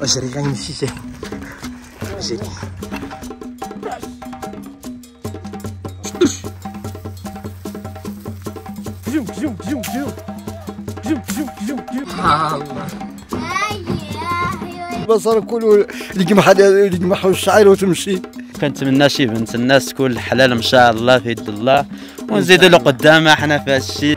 اجري نمشي جاي اجري كجوم كجوم كجوم كجوم كجوم كجوم كجوم كجوم البصر كله يجمع يجمع الشعير وتمشي كنتمنى شي بنت الناس تكون حلال إن شاء الله في يد الله ونزيدوا لقدام إحنا في هالشي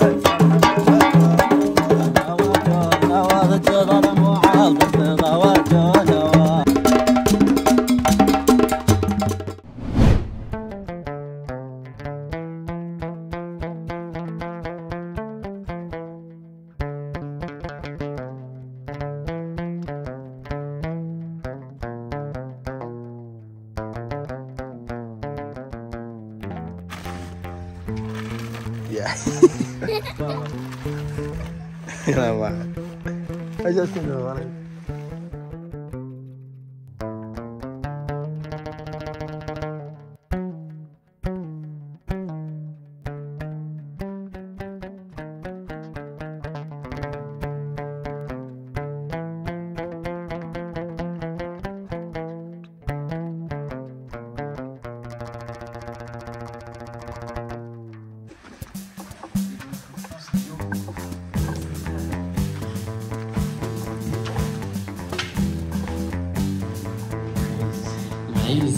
معيز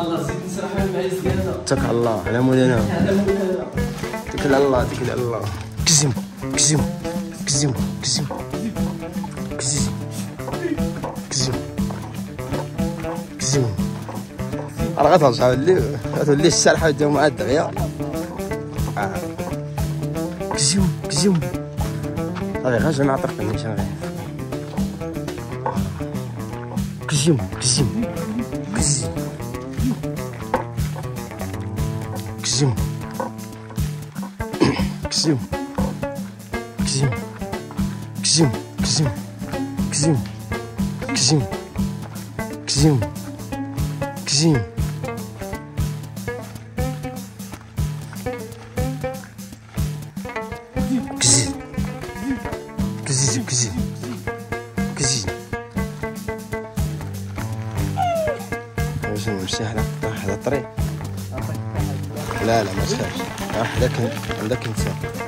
الله زيد نسرح المعيز زياده اتكل على الله على مولانا اتكل على الله اتكل على الله كزم كزم كزيم كزيم كزيم كزيم كزيم راه غترجع اللي غتولي السالحه ديال مع الدغيا كزيم كزيم صافي غير نعطيك النيشان غير كزيم كزيم كزيم كزيم كزيم كزم واش نمشي على على الطريق لا لا ما تخافش عندك عندك انسان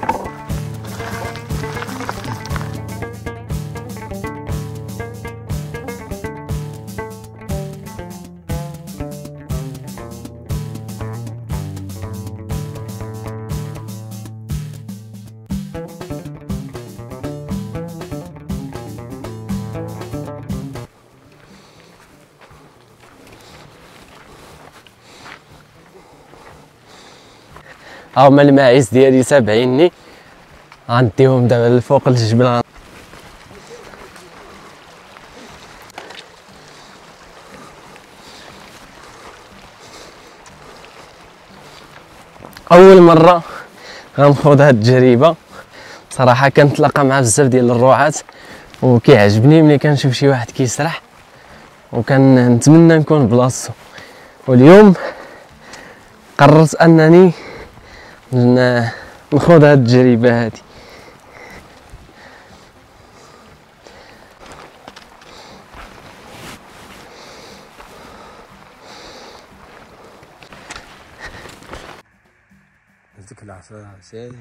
هما الماعز ديالي تابعيني غنديهم دابا لفوق الجبل. أول مرة غنخوض هاد التجربة. صراحة كنتلاقى مع بزاف ديال الرعاة وكيعجبني ملي كنشوف شي واحد كيسرح وكنتمنى نكون بلاصتو. واليوم قررت أنني نخوض هاد التجربة هادي. ديك العصا سالي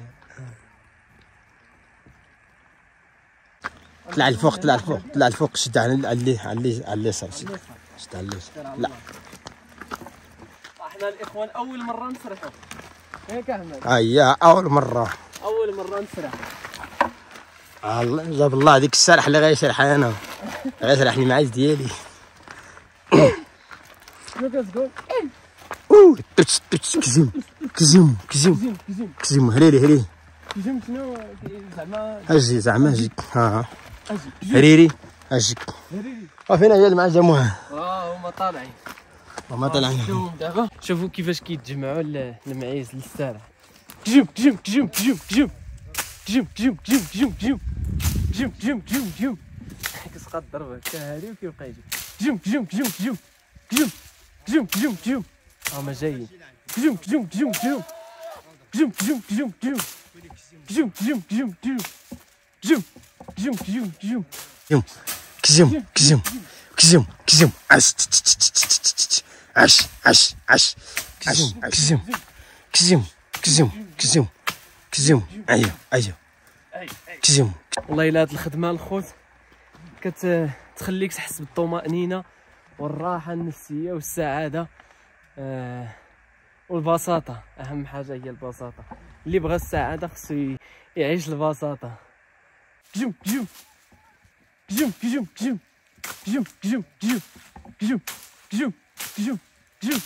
طلع الفوق طلع الفوق طلع الفوق شد على اللي على اللي على اليسار شد على اليسار لا. إحنا الاخوان أول مرة نسرحوا هيك احمد هيا أول مرة. أول مرة نسرح الله جاب الله هذيك السرح اللي غيسرحها أنا. غيسرحني معايز ديالي كتقول؟ أوه كزم كزم كزيم كزيم كزم هريري هريري كزيم شنو؟ زعما. أجي زعما اجيك ها أجي. هريري اجيك هريري. وفينا هي مع جموعه آه هما طالعين. وما طلعنا دابا شوفوا كيفاش كيتجمعوا ال- المعيز للسارح كجم كجم كجم كجم كجم كجم كجم كجم كجم كجم كجم كجم كجم كجم كتبقى تضرب هكا هادي وكيبقى يجي كجم كجم كجم كجم كجم كجم كجم كجم هما جايين كجم كجم كجم كجم كجم كجم كجم كجم كجم كجم كجم كجم كجم كجم كجم كجم كزم كزم كزم كزم عش عش عش عش عش كزم كزم كزم كزم كزم أيوه أيوه كزم والله الا هاد الخدمه الخوت كتخليك تحس بالطمانينه والراحه النفسيه والسعاده آه والبساطه اهم حاجة هي البساطه اللي بغى السعاده خصو يعيش البساطه كجم كجم كجم كجم كجم كجم كجم كجم كجم كجم كجم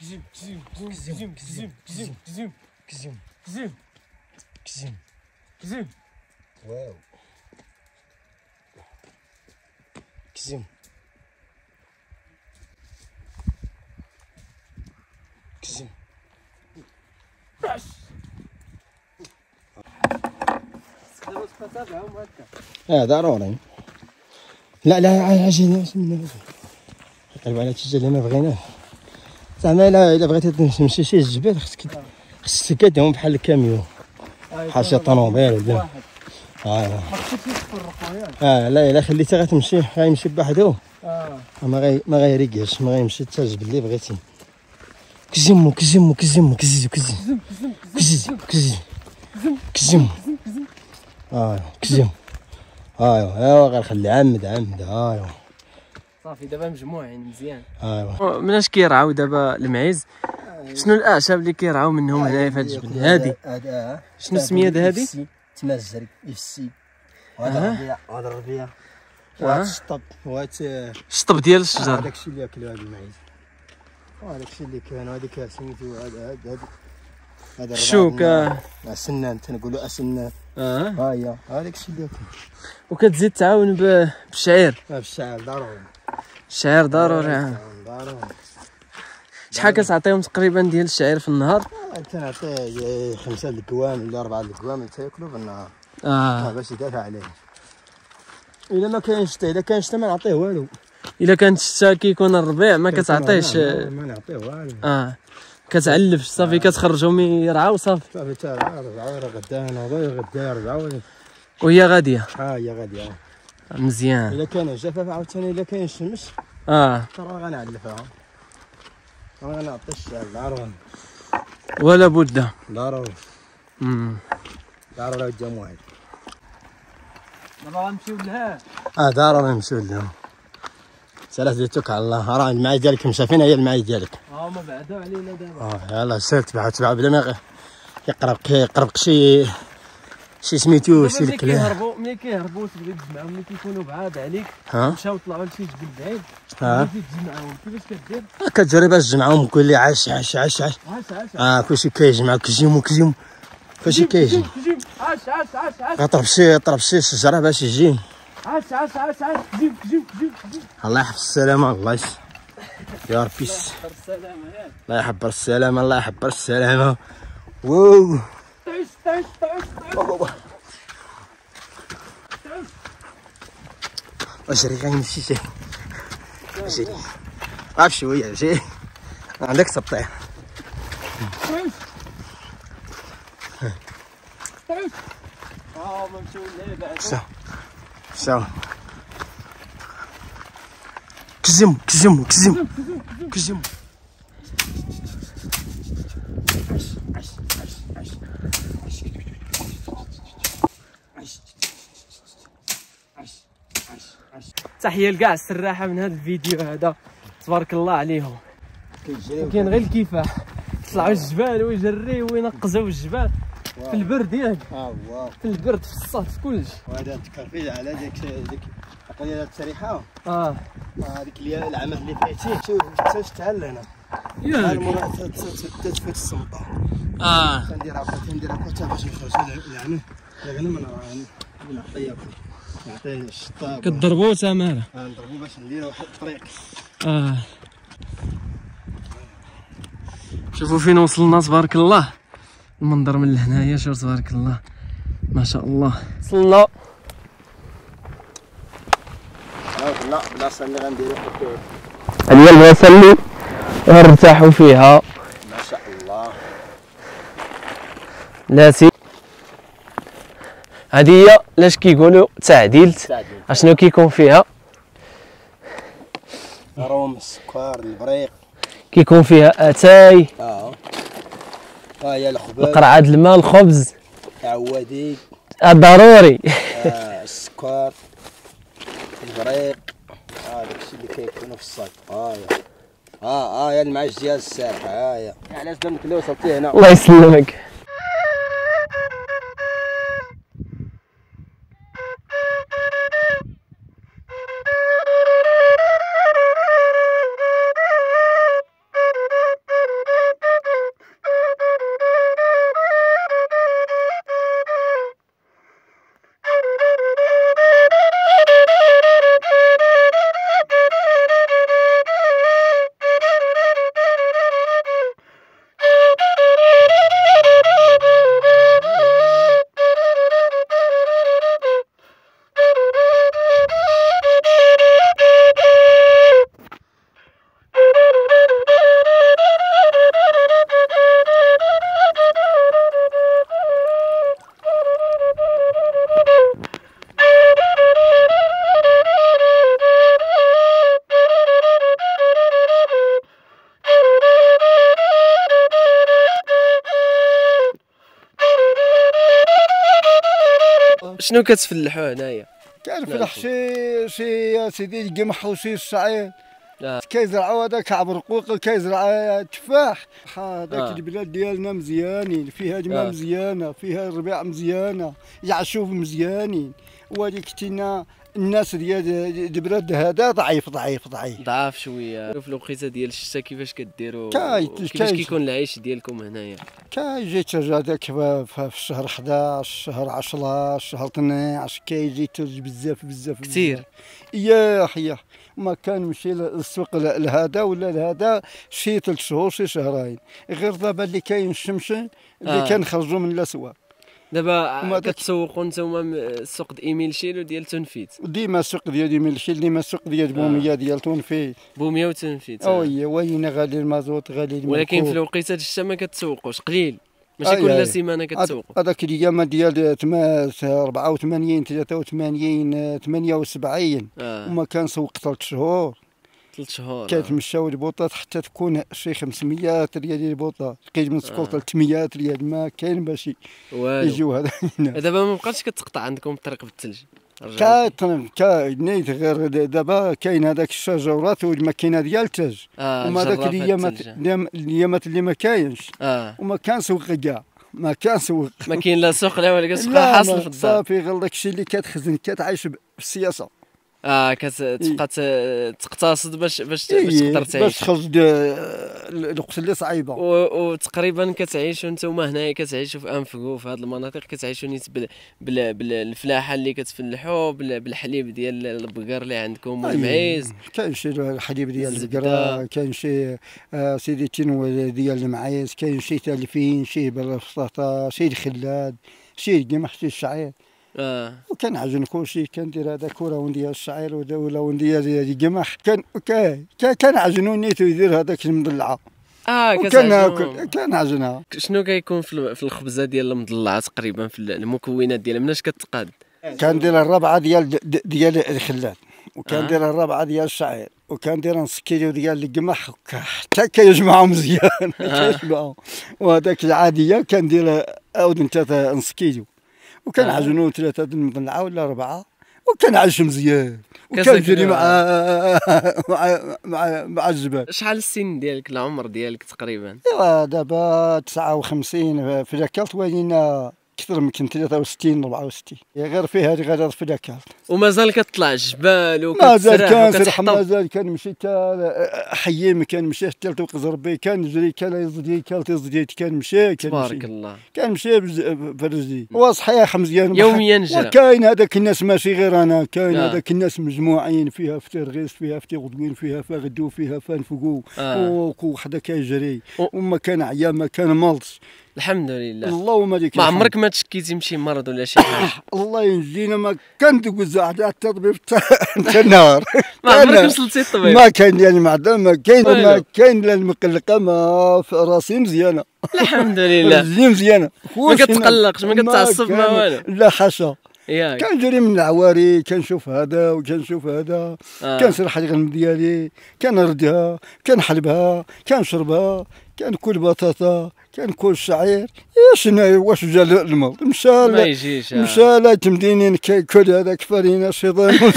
كجم كجم كجم كجم كجم كجم كجم كزم كجم كزم كجم واو كزم كزم آه ضروري لا لا عجينا قلب على التيجه اللي ما بغيناه زعما الا الا بغيتي تمشي شي الجبال خصك خصك كدهم بحال الكاميون بحال شي طوموبيل ولا آه آه لا الا خليتها غتمشي غيمشي بوحدو آه ما غي ما ما غيمشي حتى الجبل اللي بغيتي كزمو كزمو كزمو كزيزو كزي كزي كزي كزمو آه كزمو ايوا ايوا غنخلي عمد عمد. ايوا صافي دابا مجموعين مزيان. ايوا مناش كيرعاو دابا المعيز؟ شنو الأعشاب اللي كيرعاو منهم هنايا في هاد الجبل؟ هادي. شنو سميت هادي؟ تمزرق يفسي. وهذا ربيع وهذا ربيع وهذا الشطب وهذا الشطب ديال الشجر. هذاك الشيء اللي ياكلوا هذا المعيز. وهذاك الشيء اللي كان هذيك سميتو هذا هذا اسنان تنقولوا اسنان آه. ها هي هذاك الشيء اللي ياكل وكتزيد تعاون بالشعير في الشعر ضروري. الشعير ضروري. آه. ضروري. شحال كتعطيهم تقريبا ديال الشعير في النهار؟ تنعطيه خمسة الكوام ولا أربعة الكوام اللي تاكلوا بالنهار آه. باش يدافع عليه. إلا ما كاينش حتى إلا كاين شتا ما نعطيه والو. إلا كانت الشتا كيكون الربيع ما كتعطيهش ما نعطيه والو. آه. كتعلف صافي كتخرجهم يرعاو صافي. صافي تا راه غدا نوضوا غدا يرجعوا وهي غادية. ها هي غادي مزيان. إلا كان الجفاف عاوتاني إلا كاين الشمس. آه. ترى غنعلفها. راه غنعطي الشعر ضروري ولا بد. ضروري امم ضروري واحد دابا غنمشيو لها. آه ضروري نمشيو لهم ديتك على الله. راه المعاي ديالك مشى فين هي المعاي ديالك. ها هما بعداو علينا دابا. آه يلا سير تبع تبع بلا ما يقرب يقربك شي شي سميتو شي ملي الكلام. كيهربوا ملي كيهربوا تبغي تجمعهم ملي كيكونوا بعاد عليك ها؟ مشاو طلعوا لشي جبل بعيد تجمعهم كيفاش كدير؟ كتجري باش تجمعهم وتقول لي عاش عاش عاش عاش. آه كلشي كيجمع كيجيم كيجيم كلشي كجيم عاش عاش عاش عاش. غطرب شي طرب شي شجره باش يجي عاش عاش عاش عاش. كجيم كجيم كجيم الله يحفظ السلامة الله يس يا ربي الله يحبر السلامة الله يحبر السلامة واو. تعيش تعيش تعيش تعيش أجري غنمشي شي. اجري غاب شوية اجري عندك سبطيح تعيش تعيش آه ما مشيو ليه بعد. سو سو كزم كزم كزم كزم. تحية لكاع السراحة من هذا الفيديو هذا. تبارك الله عليهم. كاين غير الكفاح طلعوا الجبال ويجريو وينقزوا الجبال. في البرد ياك. في البرد في الصهد في كلشي وهذا تكرفيل على ديك ديك عقلي التريحه آه. هذيك اللي العام اللي شوف حتى شتعل هنا. ياك. المراه تسدت في السمطه آه. تندير هكا تندير هكا حتى باش نخرجوا العام الغنم أنا راه نعطيه نعطيه الشطاب. كضربوا تمارة. نضربو باش نديرو واحد الطريق. آه. شوفوا فين وصلنا تبارك الله. المنظر من هنايا شوف تبارك الله. ما شاء الله. وصلنا. لا بلاصه اللي غنديرو هذه البلاصه اللي غنرتاحوا فيها. ما شاء الله لاتي هذه هي لاش كيقولوا تعديل. أشنو كيكون فيها؟ روم السكر البريق. كيكون فيها أتاي آه ها هي الخبز. القرعة د الماء الخبز. عوادي آه، ضروري آه السكر البريق آه داكشي اللي كيكونوا في الصاج ها هي آه آه يا المعاش ديال السارحه ها هي علاش درت اللي وصلتي هنا الله يسلمك. شنو كتفلحوا هنايا كنفرح شي شي يا سيدي القمح وشي الشعير آه. كيزرعوا هذاك عبر قوق كيزرع التفاح هذاك آه. البلاد ديالنا مزيانين فيها الماء آه. مزيانة فيها الربيع مزيانة يعشوف مزيانين ولكن تينا الناس ديال البلاد هذا ضعيف ضعيف ضعيف ضعاف شوية في الوقيتة ديال الشتاء كيفاش كديروا كيفاش كيكون العيش ديالكم هنايا كيجي هذاك في الشهر 11 شهر 10 شهر 12 كيجي ترج بزاف بزاف كتير. بزاف. ياه ياه ما كان مشي للسوق لهذا ولا لهذا شي ثلاث شهور شي شهرين غير دابا اللي كاين الشمس اللي. آه. كنخرجوا من الاسواق دابا كتسوقوا نتوما م- السوق د إيميل شيل وديال تنفيذ. ديما السوق ديال ملشي ديما السوق ديال بومية ديال تونفي بومية وتنفيذ آه. أوي وين غالي المازوت غالي ولكن في الوقيتة ديال الشتاء ما كتسوقوش قليل. ماشي أي كل. سيمانة كتسوقوا. هذاك الأيام ديال تما 84 83 78 آه. وما كان سوق ثلاث شهور. ثلاث شهور. آه. كتمشاو البوطات حتى تكون شي 500 ريال البوطة. كاين من سكول آه. 300 ريال ما كاين باش والو يجيو هذا. دابا ما بقاتش كتقطع عندكم الطريق بالثلج. رجعوا. كاين كاين غير دابا كاين هذاك الشجرات والماكينة ديال الثلج آه وما ذاك الايامات الثلج. اليام- الايامات اللي ما كاينش. آه. وما كان سوق كاع. ما كان سوق ما كاين لا سوق لا ولا كتبقى لا حاصل في الدار صافي غير داك الشيء اللي كتخزن كتعيش بالسياسة. آه كتبقى تقتصد باش باش باش إيه، تقدر باش تعيش تخرج د- الوقت اللي صعيبة. وتقريبا كتعيشوا نتوما هنايا كتعيشوا في انفقو في هذه المناطق كتعيشوا نيت بال... بال... بالفلاحة اللي كتفلحوا بال... بالحليب ديال البقر اللي عندكم والمعيز. كاين شي الحليب ديال. البقرة كاين شي آه، سيدي تنوى ديال المعيز كاين شي تلفين شي بالفسطاطا شي الخلاد شي القمح شي الشعير. آه. وكنعجن كلشي كندير هذا كراون ديال الشعير ولون ديال القمح كان كان كان- كنعجنو نيتو يدير هذاك المضلعه آه كتعجبهم. كنعجنها شنو كيكون في ال- في الخبزة ديال المضلعه تقريبا في المكونات ديالها؟ مناش كتقاد؟ كندير الربعة ديال ديال الخلاد آه. وكندير الربعة ديال الشعير وكندير نص كيلو ديال القمح حتى كيجمعهم مزيان. آه. كيجمعهم وهذاك العادية كندير عاود انت نص كيلو آه. وكنعجنو ثلاثة د المضلعه ولا اربعه وكنعيش مزيان كاسة وكنجري. مع مع مع, مع الجبال شحال السن ديالك العمر ديالك تقريبا إيوا دابا 59 في ذاك الوقت ولينا أكثر من 63 64 يا غير فيها هذه غير في كانت ومازال كتطلع الجبال ما زال وكتسرح كان سرح وكتحطب ما زال كان مشي تا حيين كان مشي حتى توقز ربي كان جري كان يزدي كان تزدي كان مشي كان تبارك مشي الله. كان مشي بز- برزي وصحيح مزيان يوميا جرى. وكاين هذاك الناس ماشي غير أنا كاين آه. هذاك الناس مجموعين فيها في ترغيس فيها في غدوين فيها في غدو فيها في نفقو آه. وحدا كيجري وما كان عيا ما كان ملط الحمد لله اللهم لك ما. عمرك ما تشكيتي من شي مرض ولا شي حاجة؟ الله ينجينا ما كان تقول على التطبيب تاع تاع النهار ما عمرك وصلتي الطبيب؟ ما كان ديال المعدة ما كاين ما. كاين لا المقلقة ما في راسي مزيانة. الحمد لله رجلي مزيانة. ما كتقلقش ما كتعصب ما والو. لا حاشا. ياك. كنجري من العواري كنشوف هذا وكنشوف هذا. آه. كنسرح الغنم ديالي كنردها كنحلبها كنشربها كنكل بطاطا كنكل الشعير يا شنو واش جا الموت مشى ما يجيش آه. مشى لا تمدينين كل هذاك فرينه شيطان.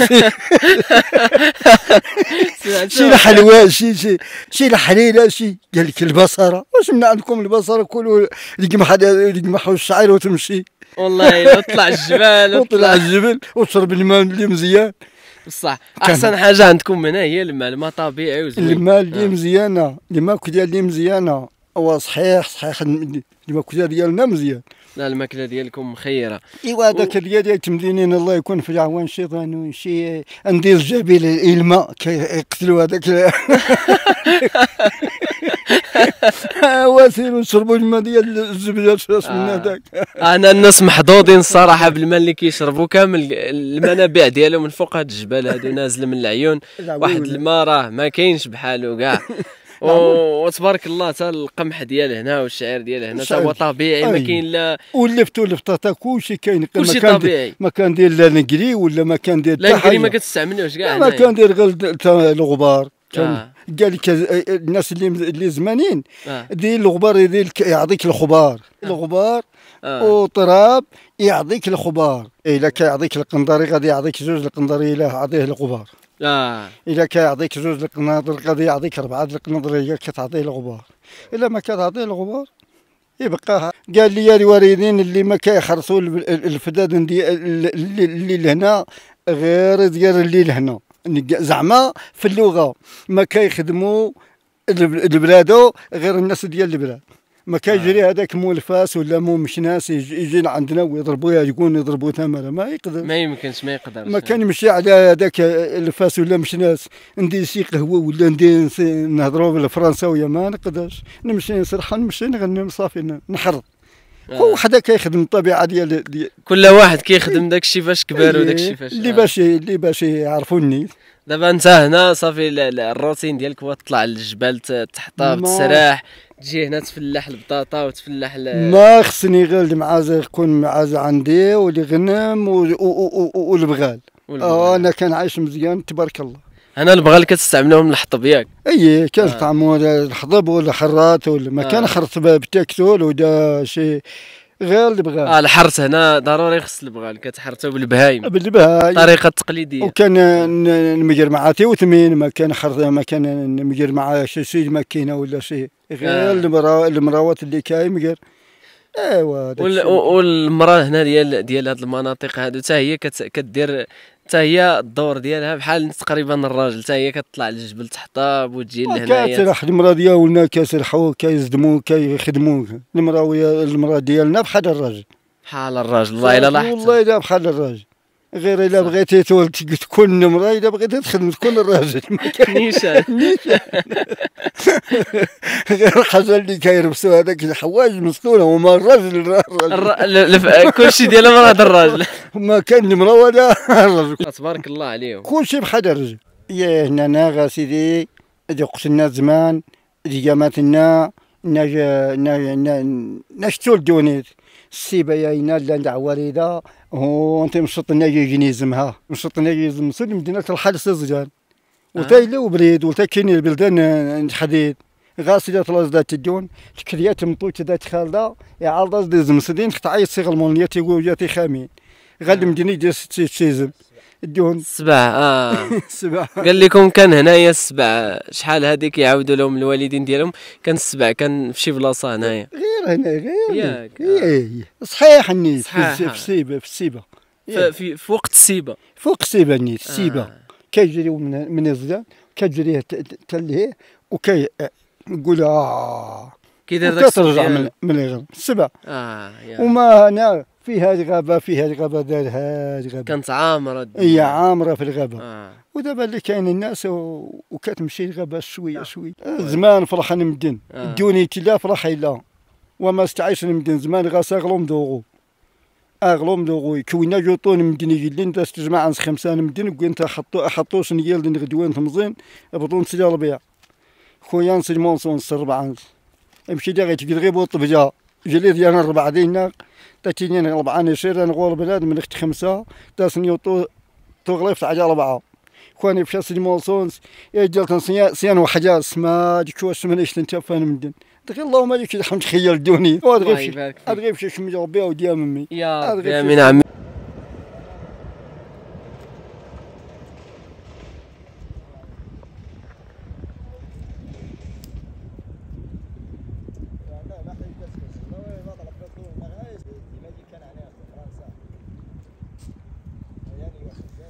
شي الحلوى شي شي شي الحليلة شي قال لك البصرة. واش من عندكم البصرة؟ كلوا القمح القمح والشعير وتمشي. والله وطلع الجبال وطلع الجبل وشرب الماء اللي مزيان بصح أحسن حاجة عندكم هنا هي الماء الماء طبيعي وزوين. الماء اللي آه. مزيانة الماء ديال اللي مزيانة. هو صحيح صحيح الماء ديالنا مزيان. لا الماكلة ديالكم مخيرة. إيوا هذاك ديالي تمدينين الله يكون في عوان الشيطان وشي ندير الجبيل الماء كيقتلوا هذاك واسير ونشربوا الماء ديال الزبدة شاش من آه. هذاك؟ أنا الناس محظوظين الصراحه بالماء اللي كيشربوا كامل المنابع ديالهم من فوق هاد الجبال هادو نازلة من العيون. واحد الماء راه ما كاينش بحالو كاع. و- وتبارك الله حتى القمح ديال هنا والشعير ديال هنا حتى هو. طبيعي ما. كاين لا ولفت ولفت كلشي كاين كلشي طبيعي ما كان دير لا engrais ولا ما كان دير لا حتى engrais ما. كتستعملوش كاع ما هنايا. كان دير غير الغبار آه. قال لك الناس اللي اللي زمانين آه. دير الغبار يدير لك- يعطيك الخبار الغبار آه. وتراب يعطيك الخبار إلا كيعطيك القنطري غادي يعطيك جوج القنطري إلا عطيه الغبار آه. إلا كيعطيك جوج القناطر غادي يعطيك أربعة القناطر هي كتعطيه الغبار. إلا ما كتعطيه الغبار يبقى قال لي الوالدين اللي ما ال- الفداد اللي, لهنا غير ديال اللي لهنا زعما في اللغة ما كيخدموا الب- البلادو غير الناس ديال البلاد. ما كيجري هذاك مول فاس ولا مو مشناس يجي يجي عندنا ويضربوا يقول يضربوا ثمرة. ما يقدر. ما يمكنش ما يقدرش ما كان يمشي على هذاك الفاس ولا مشناس ندير شي قهوه ولا ندير نهضروا بالفرنساويه ما نقدرش. نمشي نسرح نمشي نغني صافي نحرض آه. كل وحده كيخدم الطبيعة ديال ديال كل واحد كيخدم داك الشيء فاش كبر وداك الشيء فاش اللي آه. باش اللي باش يعرفوني. دابا انت هنا صافي ال- ال- الروتين ديالك هو تطلع للجبال تحطاب تسراح تجي هنا تفلح البطاطا وتفلح ما خصني غير المعازه يكون معازه عندي والغنم والبغال. آه أنا كان عايش مزيان تبارك الله هنا البغال كتستعملهم للحطب ياك اي كان آه. الحضب ولا حرات ولا ما كان آه. خرط بتاكتول ودا شي غير البغال آه الحرث هنا ضروري خص البغال كتحرثو بالبهايم. بالبهاي الطريقة التقليديه وكان نمجر مع تيوثمين ما كان خرط ما كان نمجر مع شي شي ماكينة ولا شي. غير آه. المرا المراوات اللي كاين مجر. أيوا. والمراه هنا ديال ديال هاد المناطق هادو حتى هي كت- كدير حتى هي الدور ديالها بحال تقريبا الراجل. حتى هي كتطلع للجبل تحطاب وتجي لهنايا. كاسرح المرا ديالنا كيسرحوا كيزدموا كيخدموا المرا ويا المرا ديالنا بحال الراجل. بحال الراجل. والله إلا لاحظت. والله إلا بحال الراجل. غير إلا بغيتي تكون امرأة إلا بغيتي تخدم تكون الراجل ما كان- نيشان. غير الحاجة اللي كيلبسوا هذاك الحوايج مسكونه هما الراجل الراجل. كلشي ديال مراه الراجل. ما كان المراه ولا الراجل تبارك الله عليهم. كلشي بحال الرجل. يا هنا غا سيدي اللي قتلنا زمان اللي قامتنا ناج نشتو الدونيت السيبة ياينا لا عواريدة هو أنت مشطنا يجي نيزمها مشطنا يجي مسلم مدينة الحال سزجان وتايلا وبريد وتا كاين البلدان الحديد غاسلة ثلاث الدون تكريات مطوط ذات خالدة. يعرض دي زمسدين تقطعي صيغ المونية تيقول جاتي خامين غاد المدينة ديال ست سيزم الدهن السبع آه. السبع قال لكم كان هنايا السبع شحال هذيك يعاودوا لهم الوالدين ديالهم؟ كان السبع كان في شي بلاصة هنايا. غير هنا غير ياك، هنا. إيه، إيه. صحيح النيت في السيبة في السيبة. في, في وقت السيبة. فوق السيبة النيت السيبة. آه. كيجري من من الزلال كتجري تلهيه وكي نقول آه. كيدير داك الصوت من الغرب. السبع آه يا. وما هنا في هذه الغابة في هذه الغابة دار هذه الغابة. كانت عامرة. هي عامرة في الغابة. آه. ودابا اللي كاين الناس و... وكتمشي الغابة شوية شوية. زمان فرح المدن آه. دوني تلا فرح لا وما استعيش المدن زمان غاس أغلوم دوغو. أغلوم دوغو. كوينا جوطون مدني يلين داس تجمع عن خمسان مدن وقلت حطو حطوش نيال غدوان تمزين؟ بطون سلا ربيع خويا نسي مونسون سربعان أمشي دا غيتقل غير بوط بجا. جلي ديال الربع دينا تاتيني ربعة نشير نغور بلاد من اخت خمسة داس نيوطو تغلف على أربعة خواني في سيدي مونسونس يا جلت سيان وحجاز ما ديك واش من إيش أنت فان مدن دغيا اللهم عليك رحم تخيل دوني. ودغيا في شي ربي وديا ممي. يا امين عمي.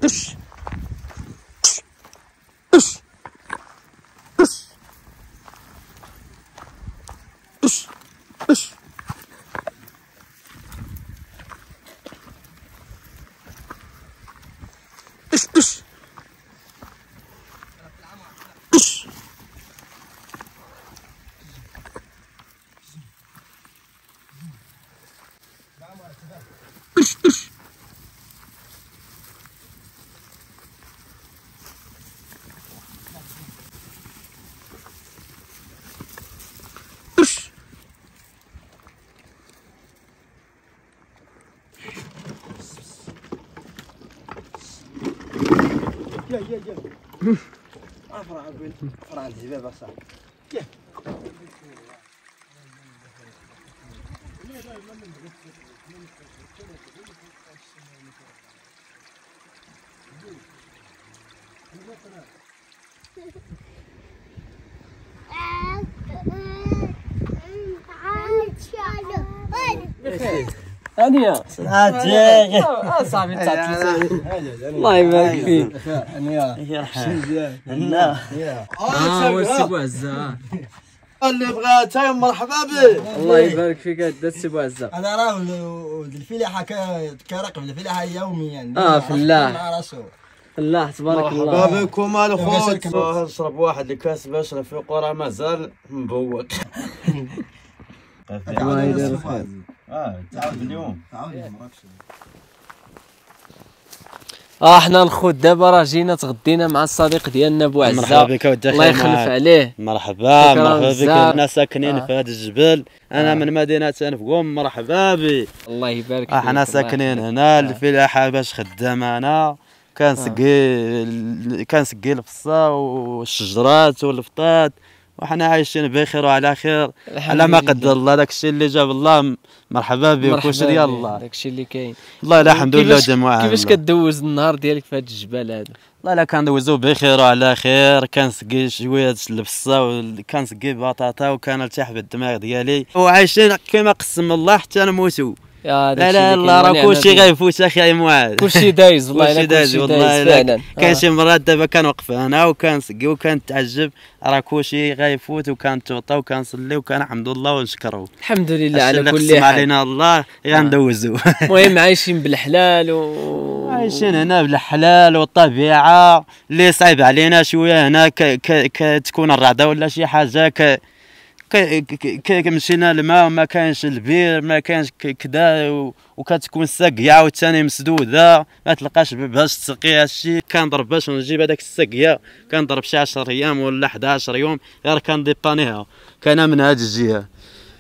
يا يا يا افرع افرع الزبابه صاحبي هانيه صافي آه صافي الله يبارك فيك. آه بوعزه اللي بغاتها مرحبا به الله يبارك فيك هدا السي بوعزه أنا راه ولد الفلاحة ك- كراقب الفلاحة يوميا. آه، فلاح. مع راسو. الله تبارك الله. مرحبا بكم الخوت. نشرب واحد الكاس باش رفيق راه مازال مبوق الله يدير الخير آه تعاود اليوم آه حنا الخوت دابا راه جينا تغدينا مع الصديق ديالنا بوعزه مرحبا بك ودي الله يخلف عليه مرحبا مرحبا بك. الناس ساكنين آه. في هذا الجبل أنا آه. من مدينة تنفقوم مرحبا بي الله يبارك فيك إحنا الله ساكنين. هنا آه. الفلاحة باش خدام أنا كنسقي كنسقي الفصا والشجرات والفطات وحنا عايشين بخير وعلى خير. على ما. قدر الله داك الشيء اللي جاب الله مرحبا بك بك. الله؟ داكشي اللي كاين. والله الحمد لله جماعة. كيفاش كدوز النهار ديالك في هذا الجبال هذا والله لا كندوزو بخير وعلى خير. كنسقي شوية البصه كنسقي بطاطا وكنرتاح بالدماغ ديالي. وعايشين كما قسم الله حتى نموتوا يا لا لا لا راه كلشي غيفوت أخي معاذ. كلشي دايز والله كلشي دايز والله فعلا. كاين آه. شي مرات دابا كنوقف هنا وكنسقي وكنتعجب. راه كلشي غيفوت وكنتوطا وكنصلي وكنحمد الله ونشكره. الحمد لله على كل حال. علينا الله غندوزو المهم عايشين بالحلال و عايشين هنا بالحلال والطبيعة. اللي صعيب علينا شوية هنا. كتكون الرعدة ولا شي حاجة ك... ك... ك... ك... مشينا الماء وما كاينش البير ما كاينش ك... كدا. وكتكون السقيه عاوتاني مسدوده ما تلقاش باش تسقي هادشي كنضرب باش نجيب هذاك السقيه كنضرب شي 10 أيام ولا 11 يوم غير كنديبانيها كان من هاد الجهة.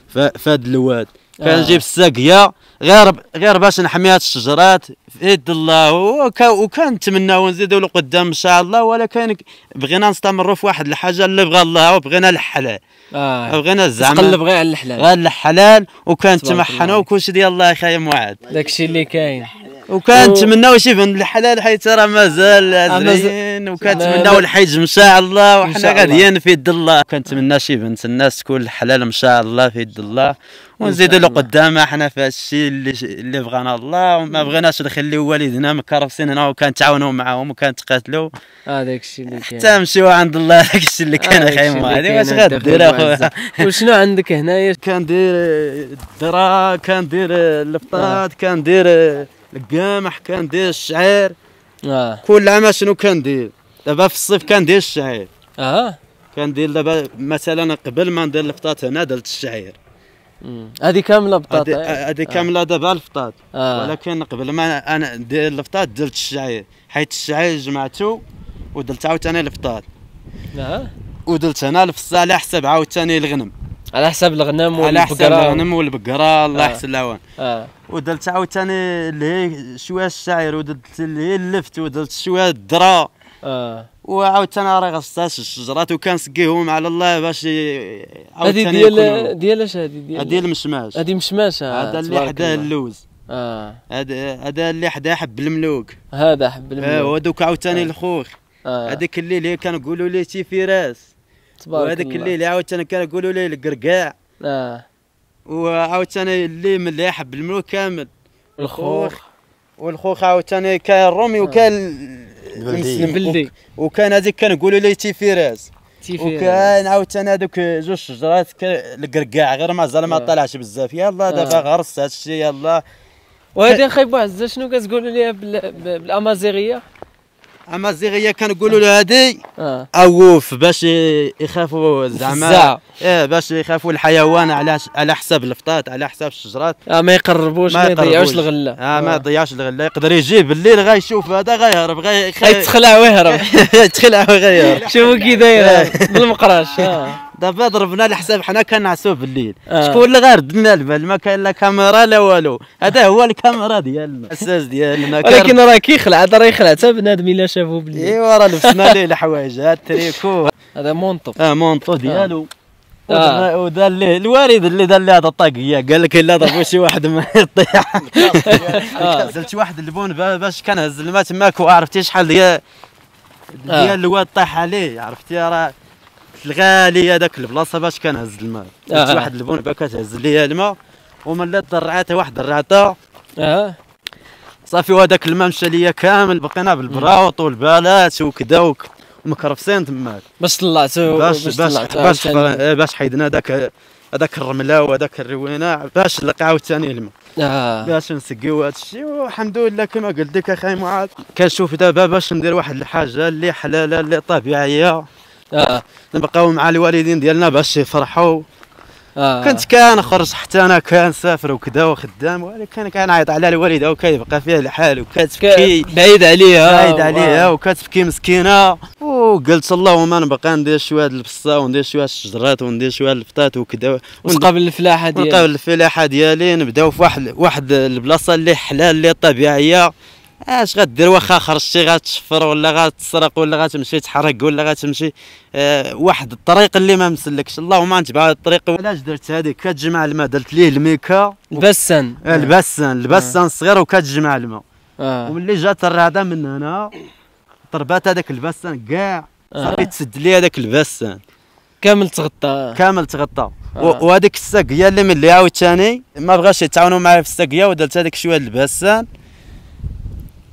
فهاد الواد. كنجيب الساقيه غير غير باش نحمي هاد الشجرات في يد الله وك... وكنتمناو نزيدو لقدام إن شاء الله ولكن بغينا نستمروا في واحد الحاجة اللي بغى الله وبغينا الحلال. آه. بغينا تقلب زعما غير على الحلال. غير الحلال وكنتمحنوا الله. وكلشي ديال الله يا معاد داكشي اللي كاين. وكنتمناو شي بن الحلال حيت راه مازال آه، لا، وكنتمناو. الحج إن شاء الله وحنا. غاديين في يد الله. كنتمنى شي بنت الناس تكون الحلال إن شاء الله في يد الله. ونزيدوا له الله. قدام حنا في هذا الشيء اللي اللي بغانا الله. وما بغيناش نخليو والدينا مكرفسين هنا وكنتعاونوا معاهم وكنتقاتلوا. هذاك الشيء اللي كاين. حتى نمشيو عند الله داك الشيء اللي كان هذاك الشيء خايم اللي هذه واش أخويا؟ اخويا. وشنو عندك هنايا؟ كندير الذره كندير الفطاط كندير القمح كندير الشعير. آه. كل عام شنو كندير دابا في الصيف كندير الشعير. آه. كندير دابا مثلا قبل ما ندير الفطاط هنا درت الشعير. هذه كاملة بطاطا. هذه كاملة دابا الفطاط. آه. ولكن قبل ما أنا ندير الفطاط درت الشعير. حيت الشعير جمعته ودرت عاوتاني الفطاط. آه. ودرت هنا الفص على حساب عاوتاني الغنم. على حساب الغنم على حساب. الغنم والبقرة الله آه. يحسن العوان آه. ودرت عاوتاني اللي هي شوية الشعير ودرت اللي هي اللفت ودرت شوية الذره آه. وعاوتاني راه غصاش الشجرات وكنسقيهم على الله باش هذه عاوتاني ديال ديال اش هذه؟ ديال هذه المشماش. هذه مشماشه هذا اللي حداه. اللوز. آه. هذا هذا اللي حداه حب الملوك. هذا حب آه الملوك وهذوك عاوتاني آه. الخوخ آه. هذاك اللي هي كنقولوا ليه تيفيراس تبارك وهذاك الله. الليل عاوتاني كنقولوا ليه القرقاع آه وعاوتاني اللي من اللي حب الملوك كامل الخوخ والخوخ عاوتاني كان الرومي وكان البلدي. البلدي وكان هذيك كنقولوا ليه تيفيراس تيفير. وكان عاوتاني هذوك جوج شجرات القرقاع غير مازال ما آه. طلعش بزاف يلا دابا آه. غرس هذا الشيء يلا وهذه أخي بوعزه شنو كتقولوا لي بالأمازيغية الأمازيغية كنقولوا له هذه آه. أوف باش يخافوا زعما. إيه باش يخافوا الحيوان على على حساب الفطاط على حساب الشجرات. آه ما يقربوش ما يضيعوش. الغلة. آه ما يضيعش الغلة. يقدر يجي بالليل غيشوف هذا غيهرب غي يتخلع ويهرب. يتخلع ويغير شوفوا كي داير بالمقراش آه. دابا ضربنا الحساب حنا كنعسو بالليل. آه. شكون اللي غيردنا البال؟ ما كاين لا كاميرا لا والو. هذا هو الكاميرا ديالنا. الأساس ديالنا. ولكن راه كيخلع هذا راه يخلع. حتى بنادم إلا شافو بالليل. إيوا راه لبسنا ليه الحوايج هاد التريكو هذا manteau. آه manteau ديالو. آه. ودار- ودار ليه الوالد اللي دار ليه هذا الطاقية. قال لك إلا ضربوا شي واحد ما يطيح. آه. زلت واحد اللبون با- باش كنهز الماء تماك وعرفتي شحال ديال آه. ديال الواد طاح عليه. عرفتي راه الغالي هذاك البلاصة باش كنهز الماء. آه. واحد البومبا كتهز ليا الماء ومن لا واحد الرعته آه. صافي وهذاك الماء مشى ليا كامل بقينا بالبراوط والبالات وكذا وك- ومكرفسين تماك. باش طلعتو باش باش باش. آه، باش حيدنا هذاك هذاك الرملة وهذاك الروينة باش نلقى عاوتاني الماء. آه. باش نسقيو هذا الشيء والحمد لله كما قلت لك أخي معاذ. كنشوف دابا باش ندير واحد الحاجة اللي حلالة اللي طبيعية. آه. نبقاو مع الوالدين ديالنا باش يفرحوا. آه. كنت كنخرج حتى أنا كنسافر وكذا وخدام ولكن كنعيط على الوالدة وكيبقى فيها الحال وكتبكي. بعيد عليها. بعيد عليها وكتبكي مسكينة. وقلت اللهم نبقى ندير شوية د البصة وندير شوية الشجرات وندير شوية الفطات وكذا. وتقابل الفلاحة ونقابل ديالك الفلاحة ديالي نبداو في واحد واحد البلاصة اللي حلال اللي طبيعية. اش غدير؟ واخا خرجتي غتشفر ولا غتسرق ولا غتمشي تحرق ولا غتمشي آه واحد الطريق اللي ما مسلكش. اللهم نتبع هذا الطريق. علاش درت هذيك؟ كتجمع الماء. درت ليه الميكا البسن آه، البسان. البسان صغير وكتجمع الماء. آه. وملي جات الرعده من هنا ضربات هذاك البسان كاع. آه. صافي تسد لي هذاك البسان. كامل تغطى. كامل تغطى. آه. وهذيك الساقية اللي ملي عاوتاني ما بغاش يتعاونوا معايا في الساقية ودرت هذيك شوية البسان.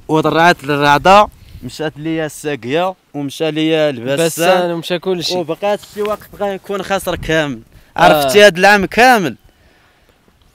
وضرعت الرعده مشات ليا الساقية ومشى ليا بسان البسان ومشى كل شيء. وبقات شي وقت غيكون خاسر كامل. آه. عرفتي هذا العام كامل.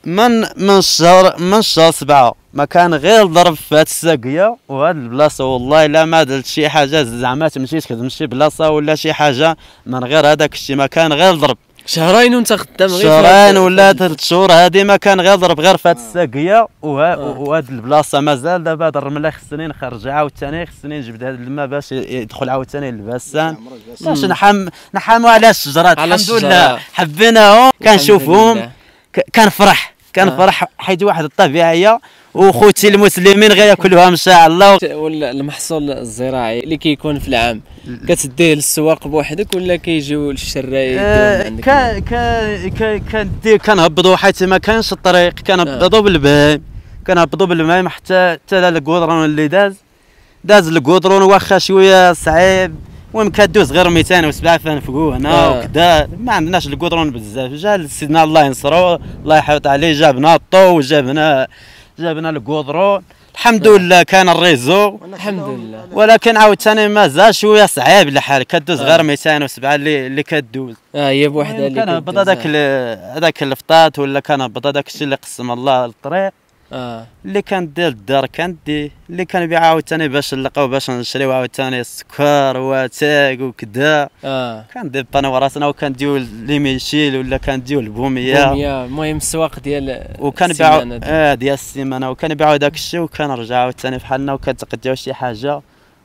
من من شهر من شهر سبعة. ما كان غير ضرب في هاد الساقية وهاد البلاصة. والله لا ما درت شي حاجة زعما تمشي تخدم شي بلاصة ولا شي حاجة من غير هذاك الشي ما كان غير ضرب. شهرين وانت خدام غير شهرين ولا ثلاث شهور هادي ما كان غير ضرب غير في هاد الساقية وها- وهاد البلاصة مازال دابا هاد الرملة خصني نخرج عاوتاني خصني نجبد هاد الماء باش يدخل عاوتاني للبسان. باش نحم نحاموا على الشجرات الحمد. لله. حبيناهم كنشوفهم لله. ك- كنفرح كنفرح حيت واحد الطبيعيه وخوتي المسلمين غياكلوها إن شاء الله. ولا المحصول الزراعي اللي كيكون في العام. كتديه للسواق بوحدك ولا كيجيو للشرايين آه، عندك؟ كان كان كان كندير كنهبطوا حيت ما كانش الطريق كنهبطوا بالبهيم كنهبطوا بالماء حتى حتى الكودرون اللي داز. داز الكودرون واخا شوية صعيب. المهم كدوز غير 207 فنفقوا هنا آه. وكذا ما عندناش الكودرون بزاف. جا سيدنا الله ينصرو. الله يحفظ عليه. جابنا الضو وجابنا جابنا الكودرون الحمد لله كان ال réseau. الحمد لله. ولكن عاوتاني مازال شوية صعيب الحال. كدوز آه. غير 207 اللي اللي كدوز آه هي بوحدها اللي كان هبط. هذاك هذاك الفطاط ولا كان هبط هذاك الشيء اللي قسم الله الطريق. آه. اللي كان ديال الدار كان دي اللي كان يبيع عاوتاني باش نلقاو باش نشريو عاوتاني السكر واتاك وكذا آه. كان دي بطانا وراسنا وكان ديو لي ميشيل ولا كان ديو البومية. بومية المهم السواق ديال وكان دي. آه ديال السيمانة. وكان يبيعوا داك الشيء وكان رجعوا ثاني بحالنا وكنتقداو شي حاجة.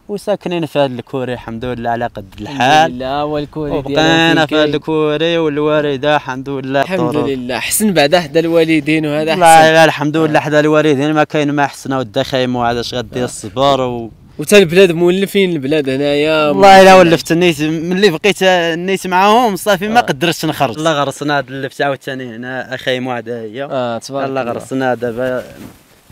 وساكنين في هذا الكوري الحمد لله على قد الحمد الحال لله والكوري وبقينا في هذا. الكوري والوالدة الحمد لله الحمد. لله. حسن بعدا حدا الوالدين وهذا حسن غير الحمد لله حدا الوالدين ما كاين ما حسنا ود خايم وهذا اش غدير الصبر و... وتا البلاد مولفين البلاد هنايا. والله إلا ولفت النيت ملي بقيت النيت معاهم صافي ما آه. قدرتش نخرج. الله غرسنا هاد اللفت عاوتاني هنا اخايم وهذا هي آه تبارك الله الله. غرسنا دابا.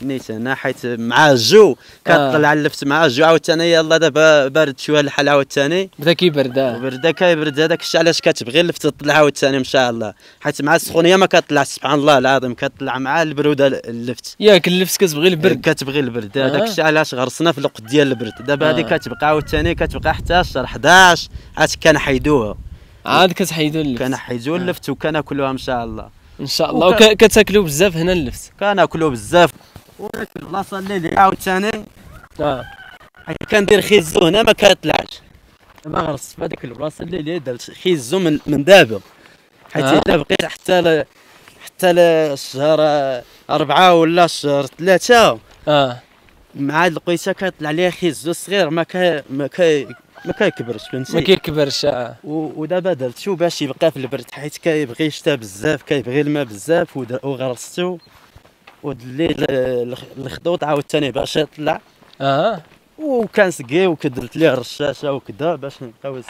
نيت هنا حيت مع الجو كطلع اللفت مع الجو عاوتاني يلا دابا بارد شوية الحال عاوتاني. بدا كيبرد آه. كيبرد. هذاك الشيء علاش كتبغي اللفت تطلع عاوتاني ان شاء الله. حيت مع السخونية ما كطلع سبحان الله العظيم. كطلع مع البرودة اللفت. ياك اللفت كتبغي البرد. كتبغي البرد. آه. هذاك الشيء علاش غرسنا في الوقت ديال البرد. دابا هذه آه. كتبقى عاوتاني كتبقى حتى شهر 11 عاد كنحيدوها. عاد كتحيدوا اللبس كنحيدو آه. اللفت وكناكلوها إن شاء الله. إن شاء الله. وك- وكتاكلوا بزاف هنا اللبس كناكلو بزاف. ولكن البلاصه اللي عاوتاني. آه. كندير خيزو هنا ما كطلعش ما غرست في هذيك البلاصه اللي اللي درت خيزو من, من دابا حيت آه. إلا بقيت حتى ل... حتى للشهر أربعة ولا الشهر ثلاثة. آه. مع لقيتها كيطلع ليا خيزو صغير ما كي ما كي ما كيكبرش ما فهمتي كيكبرش آه. ودابا درتو باش يبقى في البرد حيت كيبغي الشتا بزاف كيبغي الماء بزاف وغرستو. ودليت ال- الخطوط عاوتاني باش يطلع. آه. وكنسقي وكدرت ليه الرشاشة وكذا باش نبقاو.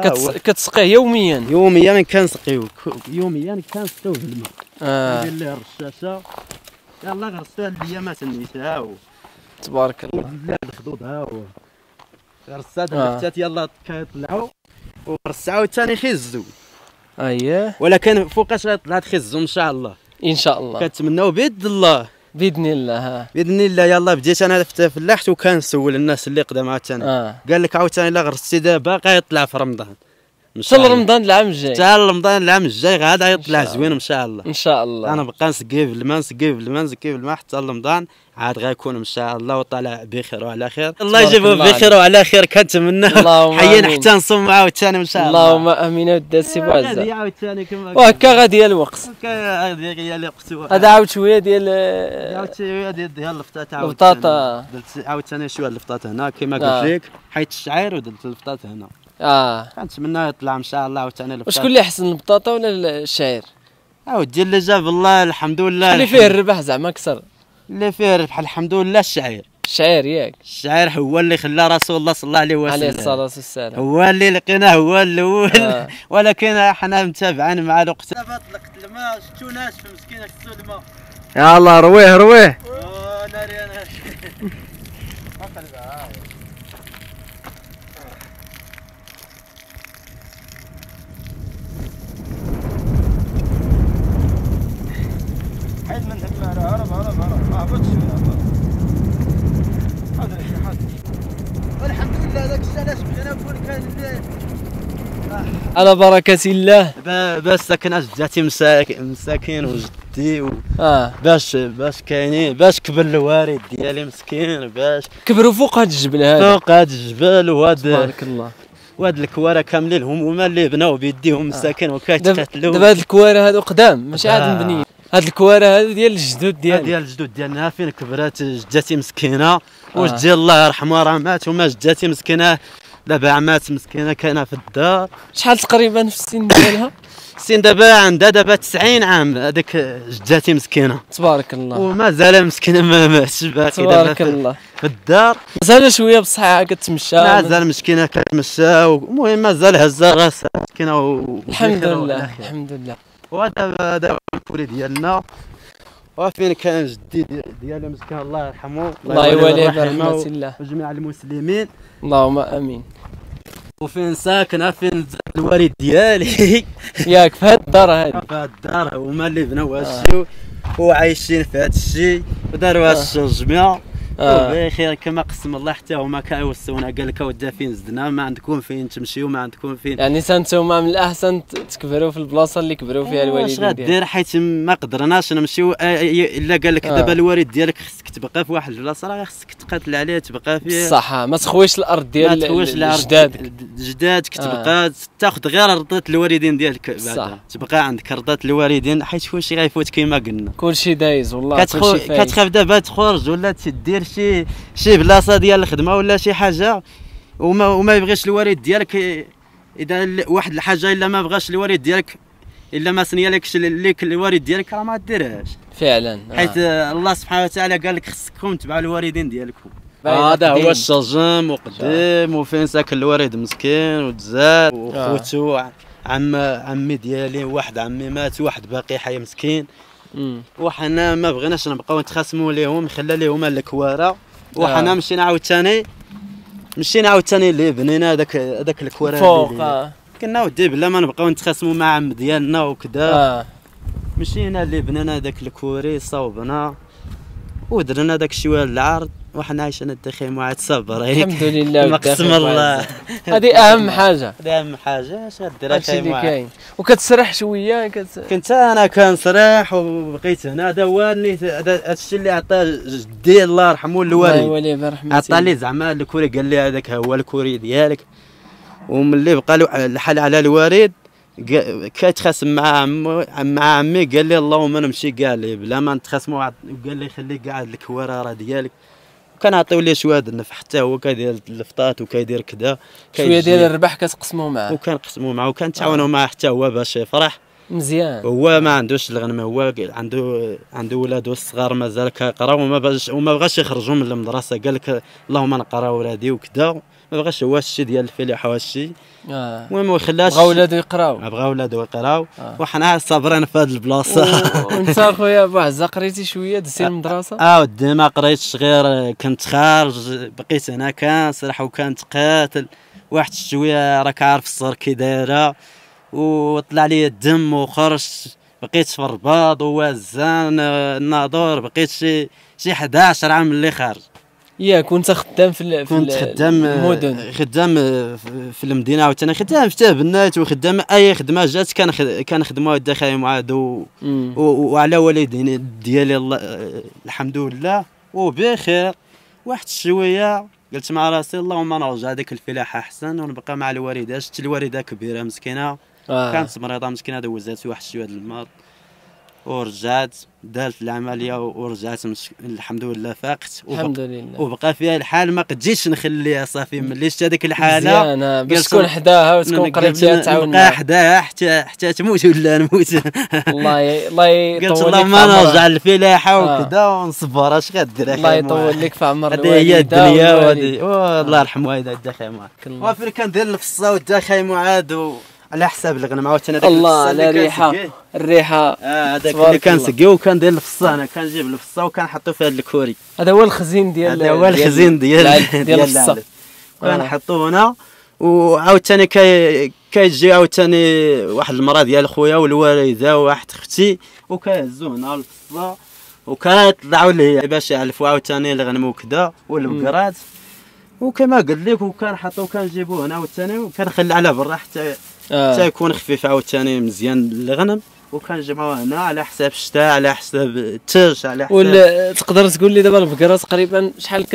كتس- كتسقيه يوميا. يوميا كنسقيو يوميا كنسقيو بالماء آه. ندير ليه الرشاشة؟ يلا غرستو هاد الايامات النيت ها هو تبارك الله. ودير الخدود؟ ها هو غرسات آه. اللفتات يلا كيطلعوا وغرس عاوتاني خيزو اييه ولكن فوقاش غيطلع خيزو إن شاء الله. إن شاء الله. كنتمناو بيد الله. باذن الله. باذن الله. يلا بديت أنا في فلاحت وكنسول الناس اللي قدام عاوتاني آه. قال لك عاوتاني الا غرستي دابا غيطلع في رمضان. إن حتى رمضان العام الجاي. حتى رمضان العام الجاي غادا يطلع شاء زوين إن شاء الله. إن شاء الله. أنا بقى نسقي بالماء نسقي بالماء نسقي بالماء حتى رمضان عاد غيكون إن شاء الله وطالع بخير وعلى خير. الله يجيبه الله بخير وعلى خير كنتمنى. حيين. حتى نصوم عاوتاني إن شاء الله. اللهم آمين ودي السي غادي كما وهكا غادي الوقت. هكا غادي قصوا هذا عاود شوية ديال آه، عاوتاني ديال ديال الفطاط البطاطا. درت عاوتاني شوية الفطاط هنا كما آه. قلت لك. حيت الشعير ودرت الفطاط هنا. آه. كنتمنى يطلع إن شاء الله الفطاط وشكون اللي أحسن البطاطا ولا الشعير؟ عاودي اللي جاب الله الحمد لله. اللي فيه الربح زعما أكثر. اللي فيه ربح الحمد لله الشعير. الشعير ياك. الشعير هو اللي خلى رسول الله صلى الله عليه وسلم. عليه الصلاة والسلام. هو اللي لقيناه هو الأول. آه. ولكن إحنا متابعين مع الوقت. دابا طلقت الماء شفتو ناشف مسكينة شفتو الماء يلا رويه رويه ناري أنا حيد من هرب هرب هرب هرب هبط شوية هبط حاضر يا شيخ حاضر والحمد لله ذاك الشيء كان على بركة الله. باش جداتي مساكن مساكين وجدي و... آه. باش باش كاينين باش كبر الوالد ديالي مسكين باش كبروا فوق هذا الجبل هذا فوق هاد الجبل وهاد تبارك الله. وهاد الكواره كاملين هم هما اللي بناو بيديهم مساكين دابا وكيتقاتلوا دابا هاد الكواره هادو قدام ماشي عاد آه. مبنيين. هاد الكواره هادو ديال الجدود ديال ديالي ديال الجدود ديالنا فين كبرات جداتي مسكينة. وجدي الله يرحمها راه مات وما جداتي مسكينة. دابا عمات مسكينة كاينة في الدار. شحال تقريبا في السن ديالها؟ سين دابا عندها دابا 90 عام. هذيك جداتي مسكينة. تبارك الله. ومازال مسكينة ما ماتش باقي تبارك الله. في الدار. مازال شوية بصحة كتمشى. مازال مسكينة كتمشى. المهم مازال هزه راسها. مسكينة و... الحمد لله. الحمد لله. ودابا دابا الكوري ديالنا. وفين كان جدي دي- ديالي مسكين. الله يرحمه. الله يواليه برحمة الله. وجميع المسلمين. اللهم آمين. وفين ساكنة؟ فين الوالد ديالي؟ ياك في هاد الدار هادي. في الدار. هما اللي بناو هادشي وعايشين في هادشي. وداروا هادشي الجميع. آه. وبخير كما قسم الله حتى هما كيوصونا قال لك أودي فين زدنا ما عندكم فين تمشيو ما عندكم فين يعني سانتوما من الأحسن تكبروا في البلاصة اللي كبروا فيها اش الوالدين ديالك غدير حيت ما قدرناش نمشيو آه، آه، إلا قال لك آه. دابا الوالد ديالك خصك تبقى في واحد البلاصة راه خصك تقاتل عليه تبقى فيه صح ما تخويش الأرض ما ديال تخويش العرض جدادك آه. تبقى تاخذ غير رضات الوالدين ديالك. بعدا تبقى عندك رضات الوالدين حيت كلشي غيفوت كما قلنا كلشي دايز والله. كتخاف دابا تخرج ولا تدير شي شي بلاصة ديال الخدمة ولا شي حاجة وما وما يبغيش الوالد ديالك إذا واحد الحاجة إلا ما بغاش الوالد ديالك إلا ما سنيا لكش ليك الوالد ديالك راه ما ديرهاش فعلا آه. حيت آه. الله سبحانه وتعالى قال لك خصكم تبعوا الوالدين ديالكم هذا قديم. هو الشجم وقديم وفين ساكن الوالد مسكين وتزاد وخوتو عم عمي ديالي واحد عمي مات واحد باقي حي مسكين. وحنا ما بغيناش نبقاو نتخاصموا ليهم خلى ليهم الكواره وحنا آه. مشينا عاوتاني مشينا عاوتاني اللي بنينا هذاك هذاك الكواره فوق آه. كنا ودي بلا ما نبقاو نتخاصموا مع عم ديالنا وكذا آه. مشينا اللي بنينا داك الكوري صوبنا ودرنا داك شوية العرض. وحنا عايشين الدخيم وعاد صابرين الحمد لله ما قسم والداخل الله. هذه أهم حاجة. هذا أهم حاجة اش غدير هادشي اللي كاين. وكتسرح شوية كت... كنت أنا كنسرح وبقيت هنا هذا هو الشيء اللي عطاه جدي الله يرحمه الله الوالد عطى لي زعما الكوري قال لي هذاك هو الكوري ديالك. وملي بقى الحال على الوالد كيتخاصم مع عمو مع عمي قال لي اللهم نمشي كاع ليه بلا ما نتخاصموا عط- قال لي خلي كاع هاد الكواره راه ديالك. كنعطيو ليه شوية د النفع حتى هو كيدير الفطات وكيدير كذا شوية ديال الربح كتقسموا معاه. وكنقسموا معاه وكنتعاونوا معاه حتى هو باش يفرح. مزيان. هو ما عندوش الغنم هو عنده عنده ولادو الصغار مازال كيقراو وما بغاش وما بغاش يخرجوا من المدرسة. قال لك اللهم نقرا ولادي وكذا ما بغاش هو الشيء ديال الفلاحه وهالشي آه. المهم ما خلاش بغا ولادو يقراو. بغا ولادو يقراو. آه. وحنا صابرين في هاد البلاصة. وانت أخويا أبو عزة قريتي شوية دزتي المدرسة؟ آه ودي ما قريتش غير كنت خارج بقيت هنا كنسرح وكنت قاتل. واحد شوية راك عارف الصغر كي دايرة. وطلع لي الدم وخرجت بقيت في الرباط ووزان الناظور بقيت شي شي 11 عام اللي خارج. ياك وانت خدام في كنت خدام المدن. خدام في- المدينة عاوتاني خدام في تابنات وخدام أي خدمة جات كان كنخدموها الدخايم عاد و- مم. و- وعلى والدين ديالي الحمد لله وبخير. واحد شوية قلت مع راسي اللهم نرجع ديك الفلاحة أحسن ونبقى مع الوالدة شفت الوالدة كبيرة مسكينة. آه. كانت مريضة مسكينة دوزات واحد شوية المرض ورجعت دارت العملية ورجعت مش... الحمد لله فاقت وبقى, الحمد لله وبقى فيها الحال ما قديتش نخليها صافي ملي شفت هذيك الحالة مزيانه باش قلت تكون حداها وتكون قريب قلت ليها تعاون نبقى معاها. حداها حتى حتى تموت ولا نموت الله ي... الله قلت يطول لك اللهم. نرجع للفلاحة آه. وكذا ونصبر اش غدير الله يطول لك في عمر هذه هي الدنيا. وهذه أوه، الله يرحمه هذا الدخي معاه الله. وفي كندير الفصه والدخي معاد و- على حساب الغنم عاوتاني هذاك الله على اللي ريحة. كنسقيه. الريحه آه هذاك اللي كنسقيه وكندير الفصة أنا كنجيب الفصة وكنحطو فيها الكوري. هذا هو الخزين ديال هذا هو الخزين ديال ديال الفصة. كنحطو هنا وعاوتاني كي كيجي عاوتاني واحد المراه ديال خويا والوالدة وواحد أختي وكيهزو هنا الفصة وكيطلعوا لي باش يعلفوا عاوتاني الغنم وكذا والبقرات. وكما قلت لك وكنحطو كنجيبو هنا عاوتاني وكنخلي على برا حتى آه. يكون خفيف عاوتاني مزيان الغنم وكنجمعوه هنا على حساب الشتاء على حساب التاج على حساب ولا تقدر تقول لي دابا البقرة تقريبا شحال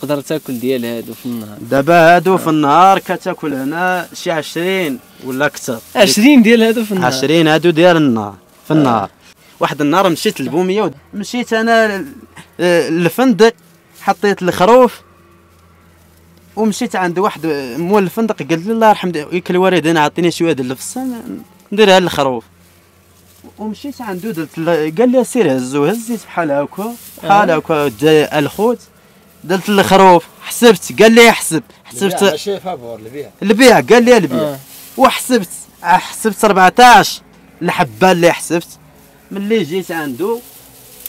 تقدر تاكل ديال هادو في النهار؟ دابا هادو في النهار كتاكل هنا شي 20 ولا أكثر. 20 ديال هادو في النهار. 20 هادو ديال النهار في النهار. واحد النهار مشيت للبوميه مشيت أنا ل- للفندق حطيت الخروف ومشيت عند واحد مول الفندق قال لي الله يرحم ديك الوالد أنا عطيني شوية ديال الفصه ن- نديرها للخروف ومشيت عنده درت قال لي سير هزو هزيت بحال هكا بحال هكا الخوت درت الخروف حسبت قال لي احسب حسبت البيع البيع. قال لي البيع. آه. وحسبت حسبت 14 الحبة اللي حسبت. ملي جيت عنده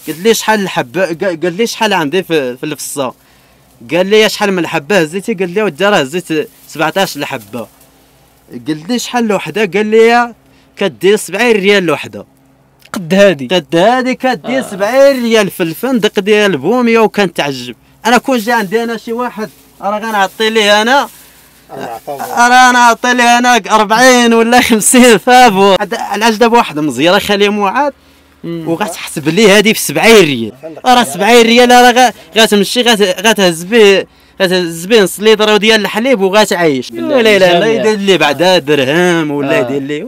قال لي شحال الحبة قال قال لي شحال عندي في, في الفصة. قال لي شحال من الحبه هزيتي؟ قال لي ودي راه هزيت 17 الحبة. قال لي شحال الوحدة؟ قال لي كدير 70 ريال الوحدة. قد هادي. قد هذه كدير 70 ريال في الفندق ديال بوميه وكان تعجب. أنا كون جا عندي أنا شي واحد راه غنعطي ليه أنا؟ راه أنا عطي ليه أنا؟ 40 ولا 50 فابو علاش دابا واحد مزيره خليه معاد. وغتحسب لي هذه ب 70 ريال راه 70 ريال راه غتمشي غت- غتهز به غتهز به نص ليطر ديال الحليب وغتعيش لا لا لا. يدير لي بعدا درهم ولا آه. يدير لي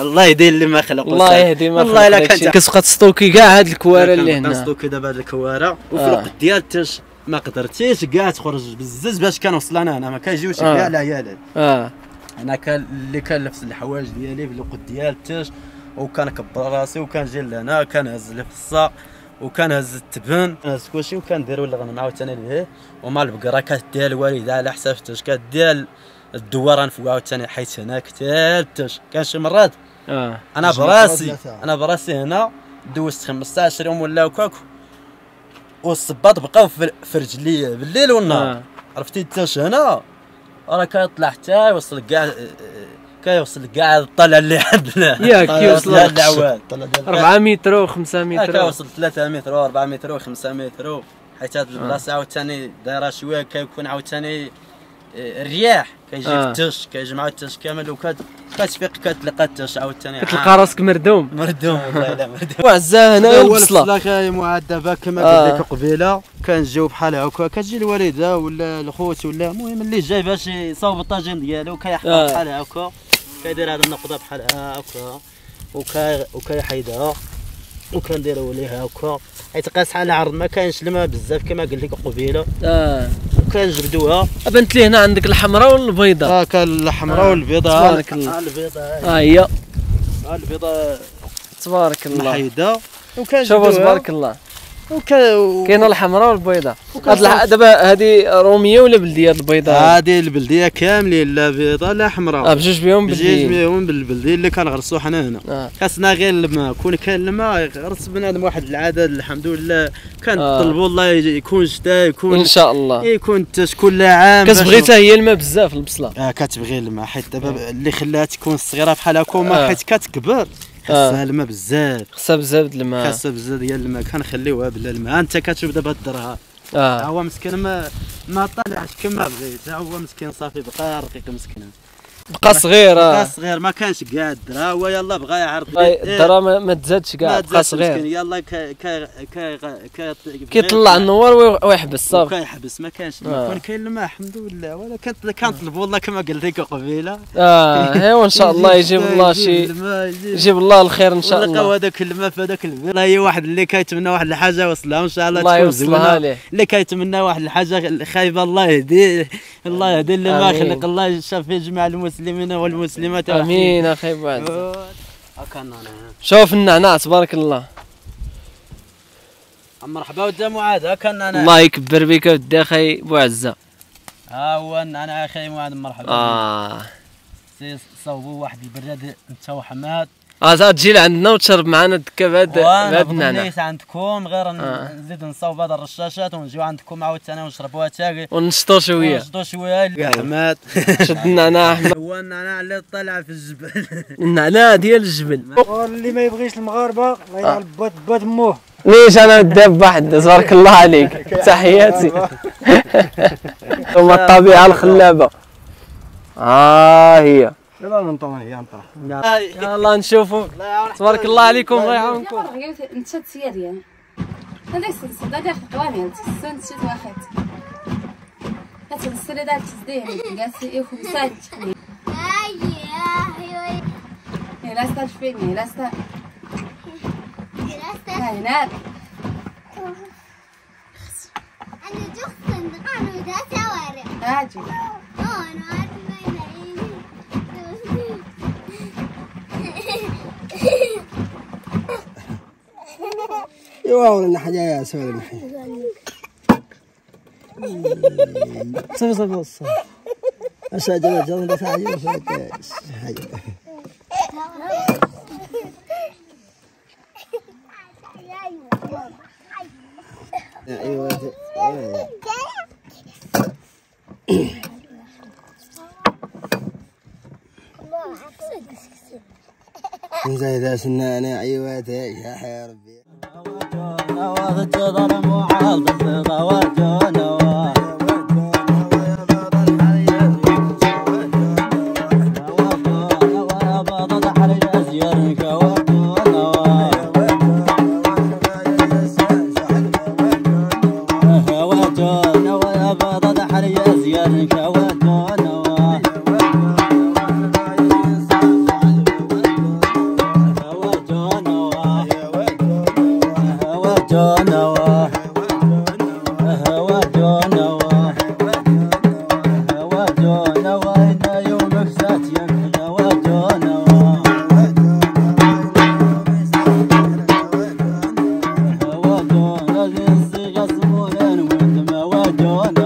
الله يدير لي ما خلق الله يهدي ما والله إلا خلق كان داكشي. كتبقى تستوكي كاع هاد الكوارع اللي هنا قصدو كذا بعد الكوارع وفي آه. الوقت ديال تاش ما قدرتيش كاع تخرج بزز باش كنوصل أنا هنا ما كيجيوش آه. كاع العيالات آه أنا كان اللي كان لبس الحوايج ديالي في الوقت ديال التاش وكان كبر راسي وكان جاي لهنا كان هز لي في الصا وكان هز التبن. هز كلشي وكان ديروا الغنم عاوتاني ليه. وما البقره كديها الوالده على حساب التاش كديها الدوار نفوها عاوتاني حيت هنا كتال التاش كان شي مرات. آه. أنا براسي. أنا براسي هنا دوزت 15 يوم ولا هكاك والصباط بقاو في في رجلي بالليل والنهار. آه. عرفتي؟ انت هنا. راه كيطلع حتى يوصل كاع كيوصل كاع الطلع اللي عندنا. ياك كيوصل. لا العواد 4 متر و5 متر. كيوصل 3 متر و 4 متر و 5 متر حيت هاد البلاصة عاوتاني دايرة شوية كيكون عاوتاني آه، الرياح. كيجي آه. في التش كيجمع التش كامل وكت كتفيق كتلقى التش عاوتاني. كتلقى راسك مردوم. مردوم والله لا مردوم. وعزاه هنا البصله البصله كاي دابا كما آه. قلت لك قبيلة. كنجيو بحال هكا كتجي الوالدة ولا الخوت ولا المهم اللي جاي باش يصاوب الطاجين ديالو آه. بحال هكا. كيدير هذه النقطة بحال هكا وكي وكيحيدها وكنديروا ليها هكا. حيت قاس على عرض ما كاينش الماء بزاف كما قلت لك قبيلة. آه. وكنجبدوها. بنت لي هنا عندك الحمراء والبيضاء. ها كان الحمراء والبيضاء. تبارك الله. ها البيضاء. ها هي. ها البيضاء. تبارك الله. محيده شوف وكنجبدوها تبارك الله. وك... كاينة الحمراء والبيضاء. دابا هذه رومية ولا بلدية البيضاء؟ هذه البلدية كاملين لا بيضاء لا حمراء. آه بجوج بهم بجوج بلديه بيهم بالبلدية اللي كنغرسو حنا هنا. آه. خاصنا غير الماء. كون كان الماء غرس بنادم واحد العدد الحمد لله. كان آه. الله يكون شتاء يكون إن شاء الله. يكون كل عام كتبغي حتى هي الماء بزاف البصلة. آه كتبغي الماء حيت دابا اللي خلاها تكون صغيرة بحال هكا وما آه. حيت كتكبر. خاصها الماء بزاف. خصها بزاف د الماء. خاصها بزاف ديال الماء. كنخليوها بلا الماء. انت كتشوف دابا الدرها آه. هو مسكين ما ما طلعش كما بغيت. هو مسكين صافي بقى رقيق مسكين. بقى صغير بقى آه صغير ما كانش قاعد الدرا هو يلا بغى يعرض. إيه، الدرا ما تزادش كاع بقى صغير يلا كيطلع النوار وي- ويحبس صافي. وكيحبس ما كانش. آه. كون كاين الماء الحمد لله. ولا كانت كنطلبوا الله كما قلت لك قبيلة. آه إيوا إن شاء الله يجيب الله شي يجيب الله الخير إن شاء الله. هذاك الماء في هذاك البيت. والله واحد اللي كيتمنى واحد الحاجة وصلها إن شاء الله الله يوصلها ليه. اللي كيتمنى واحد الحاجة خايبه الله يهديه الله يهدي اللي ما. خلق الله يشفي جميع المسلمين. والمسلمات آمين أخي بعد. شوف النعناع تبارك الله. مرحبا ودا معاذ هكا أنا. الله يكبر بك ودي أخي بوعزه ها هو أنا أخي معاذ مرحبا آه. صوبوا واحد البراد أنت وحماد. آه تجي لعندنا وتشرب معنا الدكه بهاد وأنا بهاد النعناع نيس عندكم غير آه. نزيد نصاوب هذا الرشاشات ونجيو عندكم عاوتاني ونشربوها تاقي ونشطو شوية. ونشدو شوية. يا حماد. شد النعناع أحمد. هو أنا اللي طالع في الجبل. النعناع ديال الجبل. اللي ما يبغيش المغاربة الله يلعب بات بات موه ليش أنا داب واحد تبارك الله عليك. تحياتي. ثم الطبيعة الخلابة. آه هي. لا ننطون هي نطرح. يلا نشوفوا تبارك الله عليكم الله يعاونكم هذاك الصدى داخل داك تخلي لا فيني لا أجي ايوا ولا حاجة يا سوى المحي صافي صافي صافي اش عجبك جون بس عجبك حاجة زايدة سنانة عيواتي يا حي ربي؟ Hawa 전